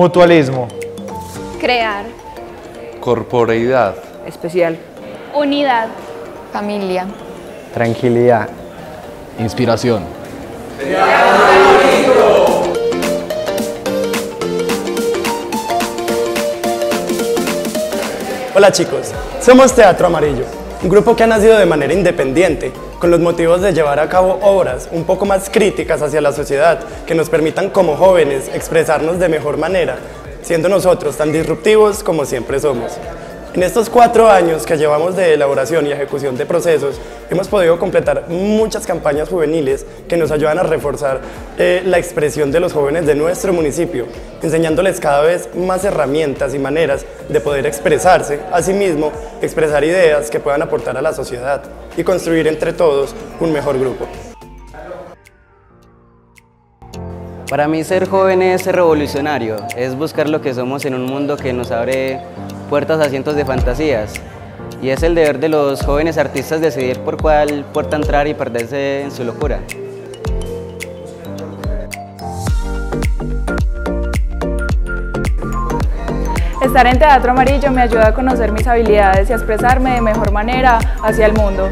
Mutualismo. Crear. Corporeidad. Especial. Unidad. Familia. Tranquilidad. Inspiración. Hola chicos, somos Teatro Amarillo, un grupo que ha nacido de manera independiente, con los motivos de llevar a cabo obras un poco más críticas hacia la sociedad, que nos permitan como jóvenes expresarnos de mejor manera, siendo nosotros tan disruptivos como siempre somos. En estos cuatro años que llevamos de elaboración y ejecución de procesos, hemos podido completar muchas campañas juveniles que nos ayudan a reforzar eh, la expresión de los jóvenes de nuestro municipio, enseñándoles cada vez más herramientas y maneras de poder expresarse, asimismo, expresar ideas que puedan aportar a la sociedad y construir entre todos un mejor grupo. Para mí ser joven es ser revolucionario, es buscar lo que somos en un mundo que nos abre puertas a cientos de fantasías. Y es el deber de los jóvenes artistas decidir por cuál puerta entrar y perderse en su locura. Estar en Teatro Amarillo me ayuda a conocer mis habilidades y a expresarme de mejor manera hacia el mundo.